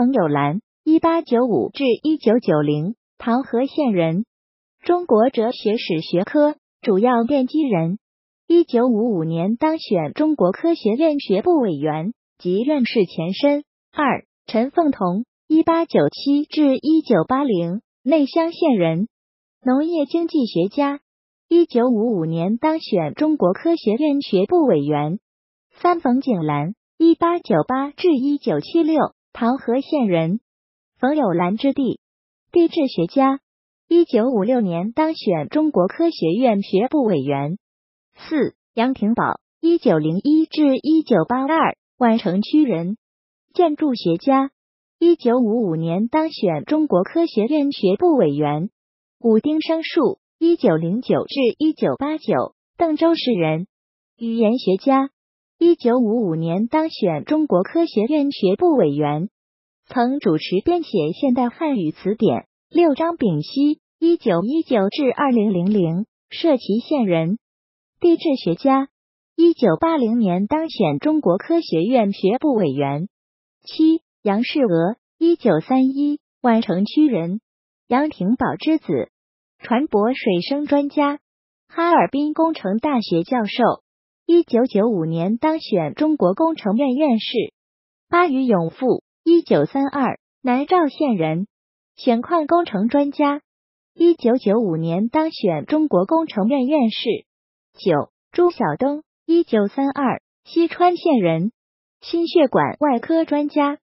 冯友兰，一八九五至一九九零，唐河县人，中国哲学史学科主要奠基人。一九五五年当选中国科学院学部委员及院士前身。二陈凤彤，一八九七至一九八零，内乡县人，农业经济学家。一九五五年当选中国科学院学部委员。三冯景兰，一八九八至一九七六，唐河县人，冯友兰之弟，地质学家。一九五六年当选中国科学院学部委员。四杨廷宝，一九零一至一九八二，万城区人，建筑学家。一九五五年当选中国科学院学部委员。武丁生树，一九零九至一九八九，邓州市人，语言学家。一九五五年当选中国科学院学部委员，曾主持编写现代汉语词典。六张丙戌，一九一九至二零零零，社旗县人。地质学家，一九八零年当选中国科学院学部委员。七杨世娥，一九三一宛城区人，杨廷宝之子，船舶水生专家，哈尔滨工程大学教授。一九九五年当选中国工程院院士。八于永富，一九三二南诏县人，选矿工程专家。一九九五年当选中国工程院院士。九朱晓东，一九三二西川县人，心血管外科专家。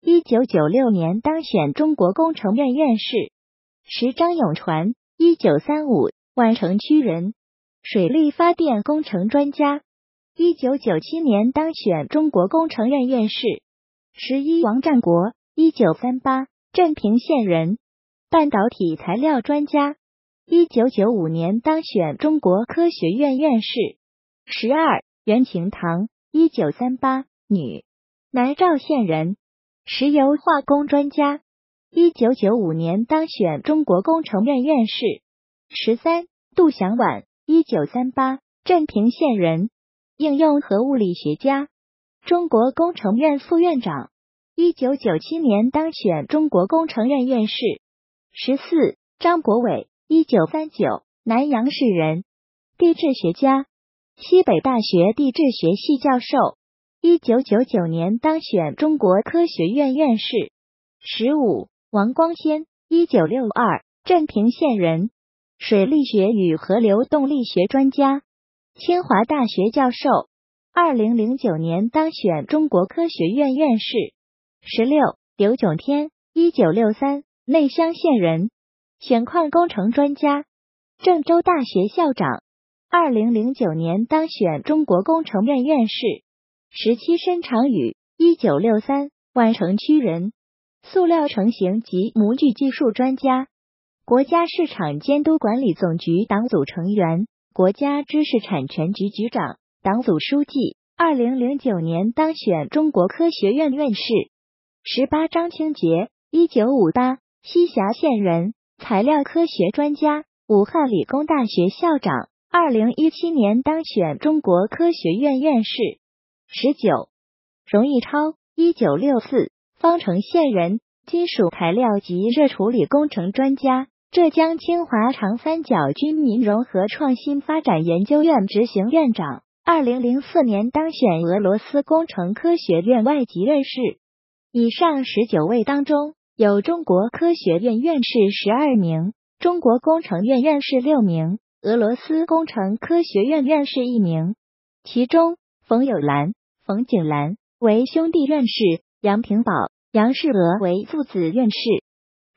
一九九六年当选中国工程院院士。十张永传，一九三五万城区人，水利发电工程专家。一九九七年当选中国工程院院士。十一王占国，一九三八镇平县人，半导体材料专家。一九九五年当选中国科学院院士。十二袁晴堂，一九三八女，南诏县人，石油化工专家。一九九五年当选中国工程院院士。十三杜祥婉，一九三八镇平县人，应用和物理学家，中国工程院副院长。一九九七年当选中国工程院院士。十四张国伟。一九三九，南阳市人，地质学家，西北大学地质学系教授。一九九九年当选中国科学院院士。十五，王光先，一九六二，镇平县人，水力学与河流动力学专家，清华大学教授。二零零九年当选中国科学院院士。十六，刘炯天，一九六三，内乡县人。选矿工程专家，郑州大学校长，二零零九年当选中国工程院院士。十七申长宇，一九六三万城区人，塑料成型及模具技术专家，国家市场监督管理总局党组成员，国家知识产权局局长，党组书记。二零零九年当选中国科学院院士。十八张清杰，一九五八西峡县人。材料科学专家，武汉理工大学校长，二零一七年当选中国科学院院士。十九，荣义超，一九六四方城县人，金属材料及热处理工程专家，浙江清华长三角军民融合创新发展研究院执行院长，二零零四年当选俄罗斯工程科学院外籍院士。以上十九位当中。有中国科学院院士十二名，中国工程院院士六名，俄罗斯工程科学院院士一名。其中，冯友兰、冯景兰为兄弟院士，杨廷宝、杨世娥为父子院士。